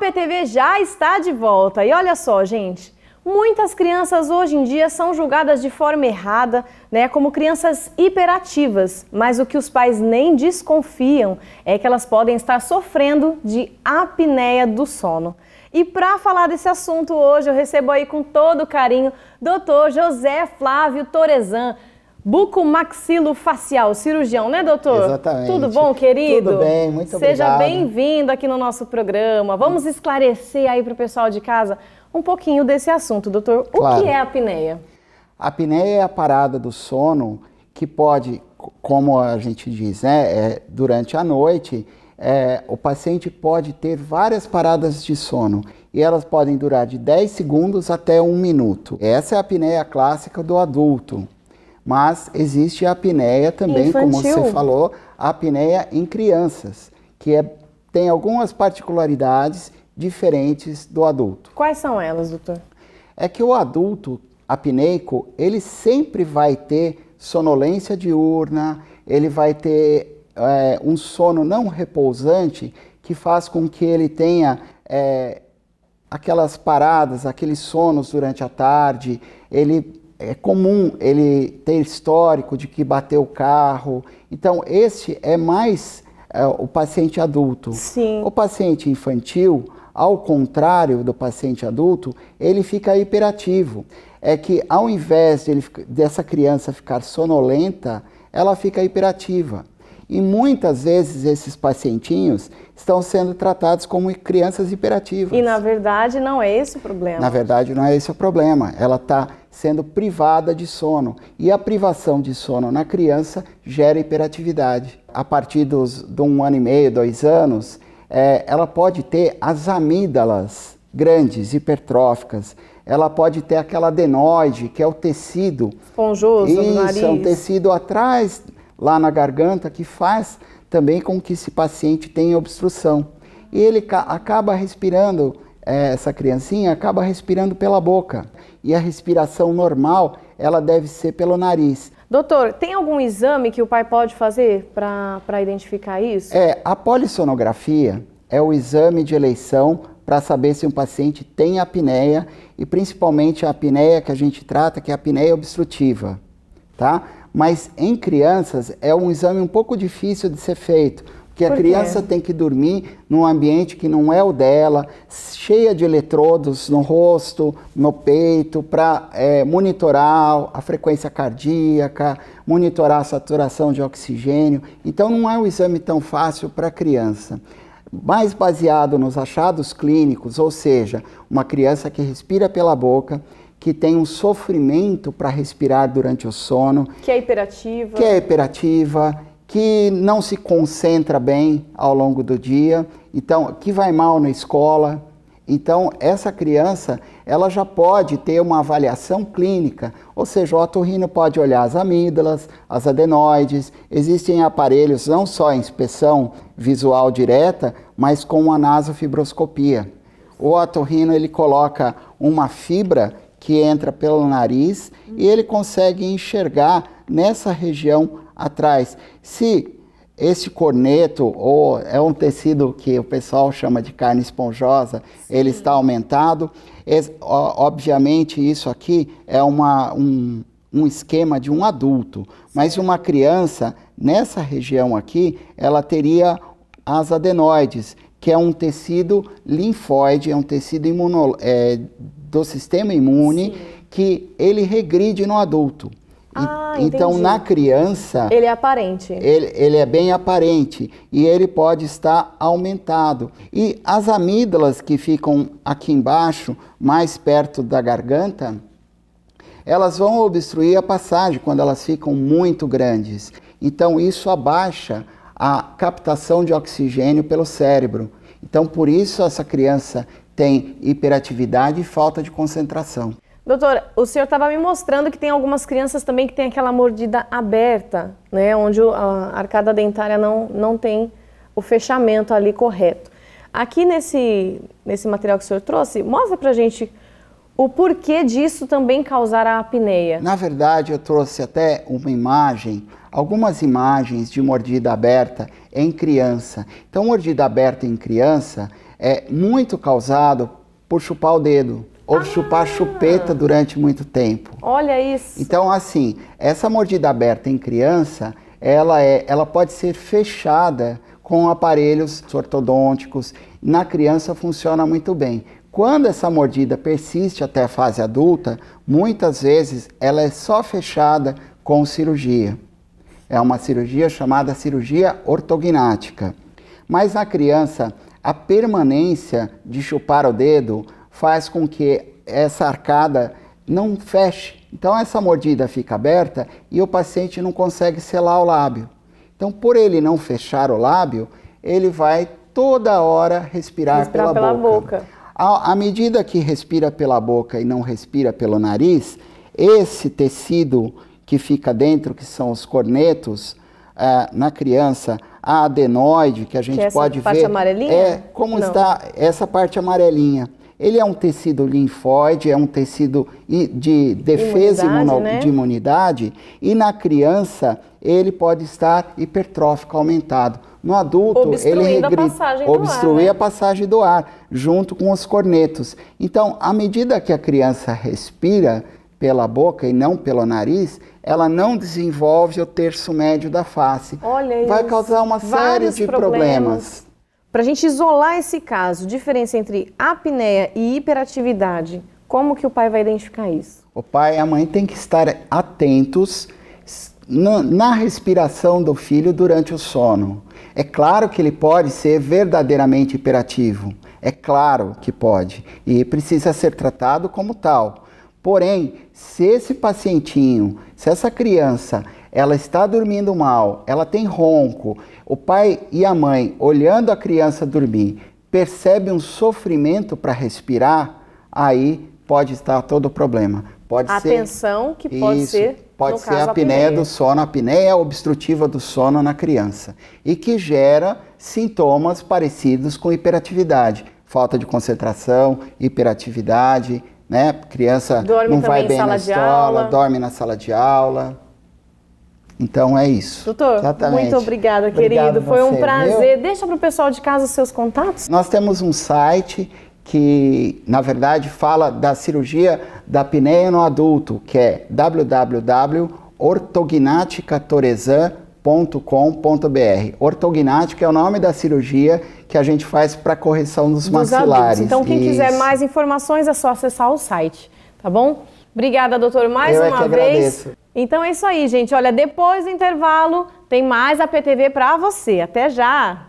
PTV já está de volta. E olha só, gente, muitas crianças hoje em dia são julgadas de forma errada, né, como crianças hiperativas, mas o que os pais nem desconfiam é que elas podem estar sofrendo de apneia do sono. E para falar desse assunto hoje, eu recebo aí com todo carinho Dr. José Flávio Torezan, bucomaxilofacial, cirurgião, né, doutor? Exatamente. Tudo bom, querido? Tudo bem, muito Seja obrigado. Seja bem-vindo aqui no nosso programa. Vamos esclarecer aí para o pessoal de casa um pouquinho desse assunto, doutor. Claro. O que é a apneia? A apneia é a parada do sono que pode, como a gente diz, né, é, durante a noite, é, o paciente pode ter várias paradas de sono e elas podem durar de 10 segundos até um minuto. Essa é a apneia clássica do adulto. Mas existe a apneia também, Infantil. como você falou, a apneia em crianças, que é, tem algumas particularidades diferentes do adulto. Quais são elas, doutor? É que o adulto apneico, ele sempre vai ter sonolência diurna, ele vai ter é, um sono não repousante que faz com que ele tenha é, aquelas paradas, aqueles sonos durante a tarde, ele é comum ele ter histórico de que bateu o carro. Então, esse é mais é, o paciente adulto. Sim. O paciente infantil, ao contrário do paciente adulto, ele fica hiperativo. É que ao invés de ele, dessa criança ficar sonolenta, ela fica hiperativa. E muitas vezes esses pacientinhos estão sendo tratados como crianças hiperativas. E na verdade não é esse o problema. Na verdade não é esse o problema. Ela está sendo privada de sono. E a privação de sono na criança gera hiperatividade. A partir dos, de um ano e meio, dois anos, é, ela pode ter as amígdalas grandes, hipertróficas. Ela pode ter aquela adenoide, que é o tecido. Esponjoso Isso, no nariz. é um tecido atrás, lá na garganta, que faz também com que esse paciente tenha obstrução. E ele acaba respirando, essa criancinha acaba respirando pela boca. E a respiração normal, ela deve ser pelo nariz. Doutor, tem algum exame que o pai pode fazer para identificar isso? É, a polissonografia é o exame de eleição para saber se um paciente tem apneia e principalmente a apneia que a gente trata, que é a apneia obstrutiva, tá? Mas em crianças é um exame um pouco difícil de ser feito, porque Por a criança tem que dormir num ambiente que não é o dela, cheia de eletrodos no rosto, no peito, para é, monitorar a frequência cardíaca, monitorar a saturação de oxigênio. Então não é um exame tão fácil para a criança. Mais baseado nos achados clínicos, ou seja, uma criança que respira pela boca, que tem um sofrimento para respirar durante o sono, que é hiperativa, que é hiperativa, que não se concentra bem ao longo do dia, então que vai mal na escola. Então essa criança, ela já pode ter uma avaliação clínica, ou seja, o otorrino pode olhar as amígdalas, as adenoides, existem aparelhos não só inspeção visual direta, mas com a nasofibroscopia. O otorrino ele coloca uma fibra que entra pelo nariz e ele consegue enxergar nessa região atrás. Se esse corneto, ou é um tecido que o pessoal chama de carne esponjosa, Sim. ele está aumentado, é, obviamente isso aqui é uma, um, um esquema de um adulto, mas uma criança, nessa região aqui, ela teria as adenoides, que é um tecido linfóide, é um tecido imuno, é, do sistema imune, Sim. que ele regride no adulto. Ah, então, entendi. na criança. Ele é aparente. Ele, ele, é bem aparente e ele pode estar aumentado. E as amígdalas que ficam aqui embaixo, mais perto da garganta, elas vão obstruir a passagem quando elas ficam muito grandes. Então, isso abaixa a captação de oxigênio pelo cérebro. Então, por isso, essa criança tem hiperatividade e falta de concentração. Doutor, o senhor estava me mostrando que tem algumas crianças também que tem aquela mordida aberta, né, onde a arcada dentária não, não tem o fechamento ali correto. Aqui nesse, nesse material que o senhor trouxe, mostra pra gente o porquê disso também causar a apneia. Na verdade, eu trouxe até uma imagem, algumas imagens de mordida aberta em criança. Então, mordida aberta em criança é muito causado por chupar o dedo ou ah. chupar chupeta durante muito tempo. Olha isso. Então, assim, essa mordida aberta em criança, ela, é, ela pode ser fechada com aparelhos ortodônticos. Na criança funciona muito bem. Quando essa mordida persiste até a fase adulta, muitas vezes ela é só fechada com cirurgia. É uma cirurgia chamada cirurgia ortognática. Mas na criança, a permanência de chupar o dedo faz com que essa arcada não feche. Então essa mordida fica aberta e o paciente não consegue selar o lábio. Então, por ele não fechar o lábio, ele vai toda hora respirar, respirar pela, pela, boca. boca. À, à medida que respira pela boca e não respira pelo nariz, esse tecido que fica dentro, que são os cornetos, uh, na criança, a adenoide, que a gente que pode parte ver. amarelinha? É como não. está essa parte amarelinha. Ele é um tecido linfóide, é um tecido de defesa imunidade, né? de imunidade, e na criança ele pode estar hipertrófico aumentado. No adulto, Obstruindo ele regride, obstruir ar, a passagem do ar, junto com os cornetos. Então, à medida que a criança respira pela boca e não pelo nariz, ela não desenvolve o terço médio da face. Olha Vai causar uma série de problemas. problemas. Para a gente isolar esse caso, diferença entre apneia e hiperatividade, como que o pai vai identificar isso? O pai e a mãe têm que estar atentos na, na respiração do filho durante o sono. É claro que ele pode ser verdadeiramente hiperativo. É claro que pode. E precisa ser tratado como tal. Porém, se esse pacientinho, se essa criança, ela está dormindo mal, ela tem ronco, o pai e a mãe, olhando a criança dormir, percebe um sofrimento para respirar, aí pode estar todo o problema. Pode Atenção, ser, que pode isso, ser pode ser a apneia, apneia do sono, a apneia obstrutiva do sono na criança e que gera sintomas parecidos com hiperatividade, falta de concentração, hiperatividade, né? Criança dorme não vai bem na escola, dorme na sala de aula. Então é isso. Doutor, Exatamente. muito obrigada, Obrigado querido. Foi um prazer. Meu. Deixa para o pessoal de casa os seus contatos. Nós temos um site que, na verdade, fala da cirurgia da apneia no adulto, que é www.ortognaticatoresan.com.br. Ortognática é o nome da cirurgia que a gente faz para correção dos, dos maxilares. Adultos. Então, quem Isso. quiser mais informações é só acessar o site, tá bom? Obrigada, doutor, mais Eu uma é vez. Agradeço. Então é isso aí, gente. Olha, depois do intervalo tem mais a PTV para você. Até já!